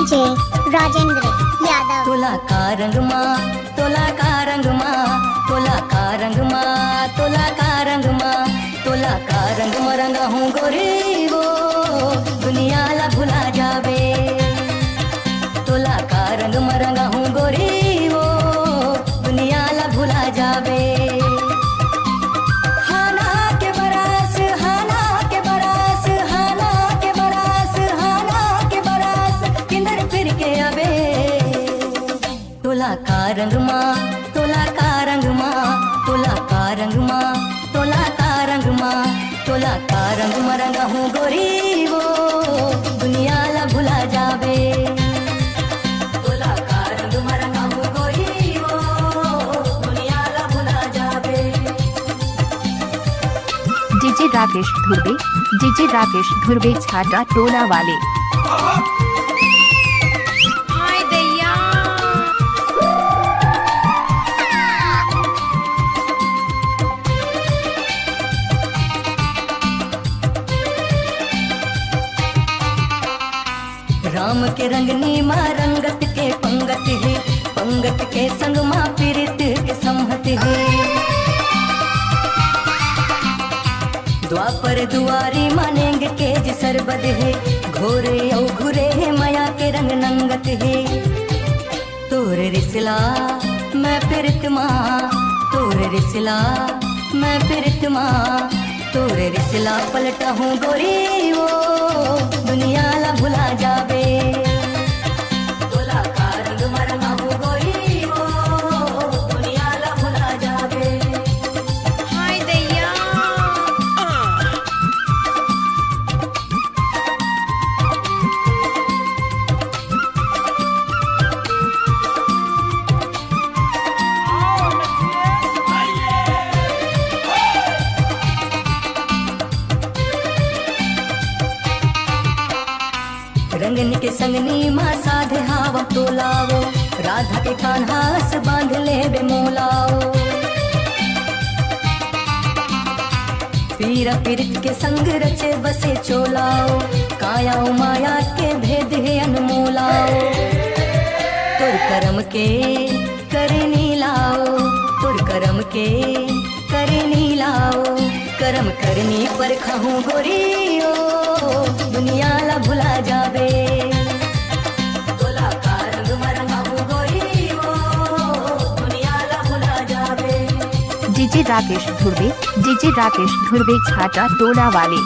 DJ Rajendra, Yadav. तोला का रंग माँ तोला का रंग माँ तोला का रंग माँ तोला का रंग माँ तोला का रंग में रंगा हूँ गोरी। रंग माँ तोला का रंग माँ तोला का रंग माँ तोला का रंग माँ तोला का रंग में हूँ गोरी वो, दुनिया ला भुला जावे। डीजे राकेश धुर्वे डीजे राकेश धुर्वे छाटा टोला वाले। राम के रंगनी माँ रंगत के पंगत है। पंगत के संग माँ पीरित के संहत है। द्वापर दुआरी मानेंगे के सरबद है। घोरे औ घुरे है, माया के रंग नंगत है। तोरे रिसला, मैं पिरत माँ। तोरे रिसला, मैं पिरत माँ। तोरे रिसला पलटा हूँ गोरी वो। संगनी माँ साधे हाव तोलाओ राधा के कान्हास बाँध ले बे मोलाओ पीरा पीरित के संग रचे बसे चोलाओ काया माया के भेद है अनमोलाओ तुर करम के करनी लाओ तुर करम के करनी लाओ करम करनी पर खाऊं गोरियो दुनिया ला भुला जावे। डीजे राकेश धुर्वे डीजे राकेश धुर्वे छाटा टोला वाले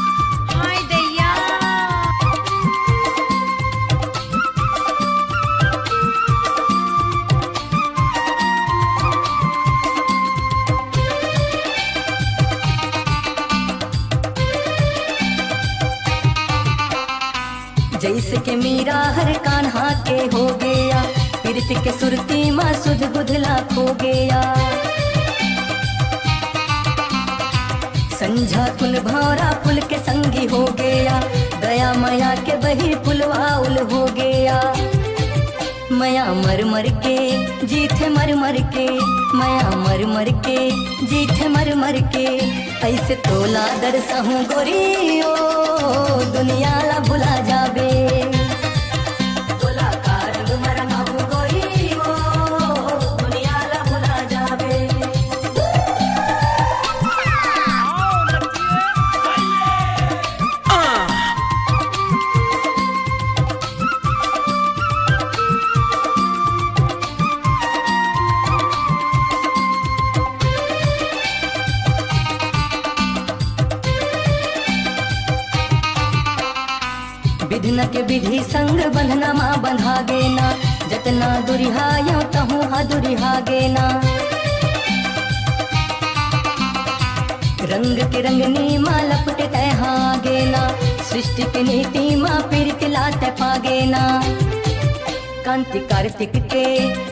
जैसे के मीरा हर कान्हा के हो गया पीरत के सुरती माँ सुध बुधला खो गया। संझा कुल भौरा पुल के संगी हो गया। दया माया के बही फुलवाउल हो गया। मया मर मर के, जीथे मर मर के, मया मर मर के, जीथे मर मर के। ऐसे तोला दर सहू गोरी, ओ दुनिया ला भुला जाबे के विधि संग बंधना माँ बंधा गेना जतना दुरिहायो तहु हा दुरिहा गेना। रंग के रंगनी माँ लपटे तहा गेना। सृष्टि के नीति माँ पीरित लाते पागेना कांति कार्तिक के,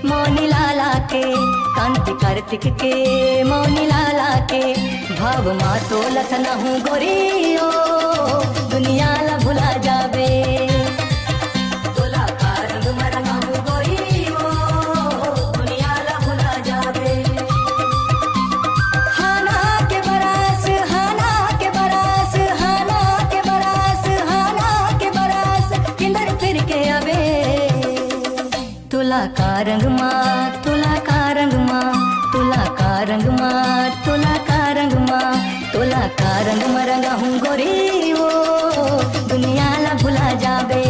मौनी लाला के। कांति कार्तिक के, मौनी लाला के। भाव माँ तो लसना हूँ गोरियो दुनिया ला भुला जाबे कारंग मा तुला कारंग मा तुला कारंग मा तुला कारंग मा तुला कारंग मरंगा हूँ गोरी वो। दुनिया ला भुला जाबे